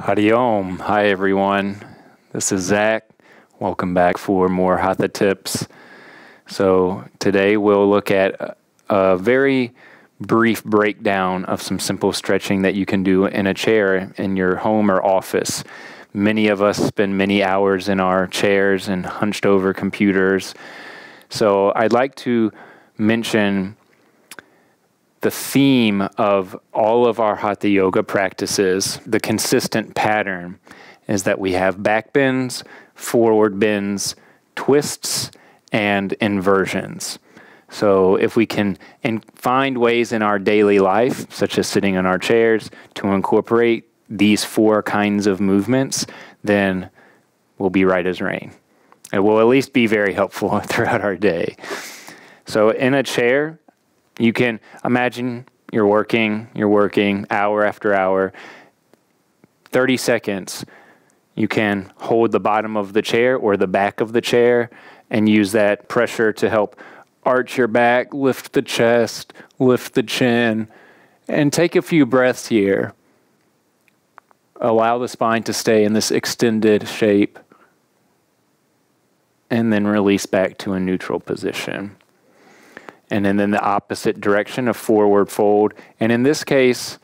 Hari Om. Hi, everyone. This is Zac. Welcome back for more Hatha tips. So, today we'll look at a very brief breakdown of some simple stretching that you can do in a chair in your home or office. Many of us spend many hours in our chairs and hunched over computers. So, I'd like to mention the theme of all of our hatha yoga practices, the consistent pattern is that we have back bends, forward bends, twists, and inversions. So, if we can in- find ways in our daily life, such as sitting in our chairs, to incorporate these four kinds of movements, then we'll be right as rain. It will at least be very helpful throughout our day. So, in a chair, you can imagine you're working, you're working hour after hour. 30 seconds, you can hold the bottom of the chair or the back of the chair and use that pressure to help arch your back, lift the chest, lift the chin, and take a few breaths here. Allow the spine to stay in this extended shape and then release back to a neutral position and then in the opposite direction, a forward fold. And in this case,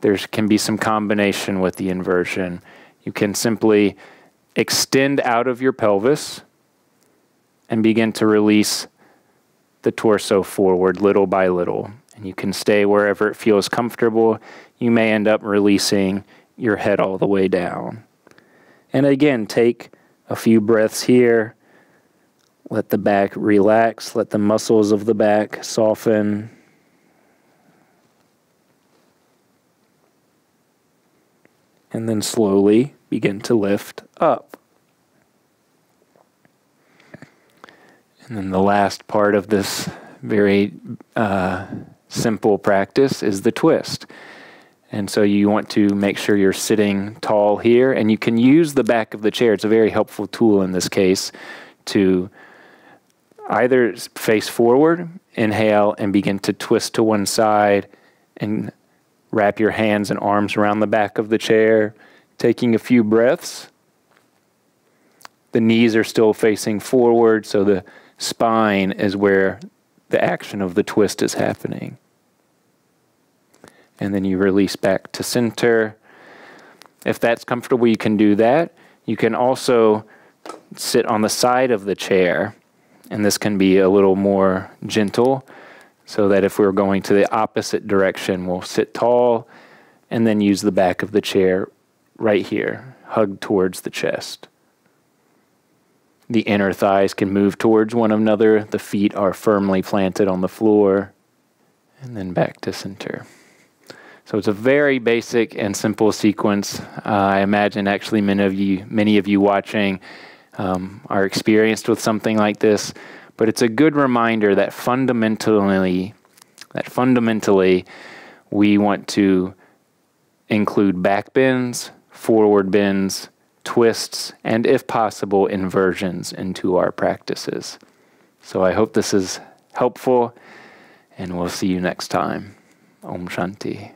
there can be some combination with the inversion. You can simply extend out of your pelvis and begin to release the torso forward little by little. And you can stay wherever it feels comfortable. You may end up releasing your head all the way down. And again, take a few breaths here let the back relax, let the muscles of the back soften. And then slowly begin to lift up. And then the last part of this very uh, simple practice is the twist. And so you want to make sure you're sitting tall here, and you can use the back of the chair. It's a very helpful tool in this case to either face forward, inhale, and begin to twist to one side and wrap your hands and arms around the back of the chair, taking a few breaths. The knees are still facing forward, so the spine is where the action of the twist is happening. And then you release back to center. If that's comfortable, you can do that. You can also sit on the side of the chair and this can be a little more gentle so that if we're going to the opposite direction, we'll sit tall and then use the back of the chair right here, hug towards the chest. The inner thighs can move towards one another. The feet are firmly planted on the floor. And then back to center. So it's a very basic and simple sequence. Uh, I imagine actually many of you, many of you watching um, are experienced with something like this, but it's a good reminder that fundamentally, that fundamentally, we want to include back bends, forward bends, twists, and if possible, inversions into our practices. So I hope this is helpful, and we'll see you next time. Om Shanti.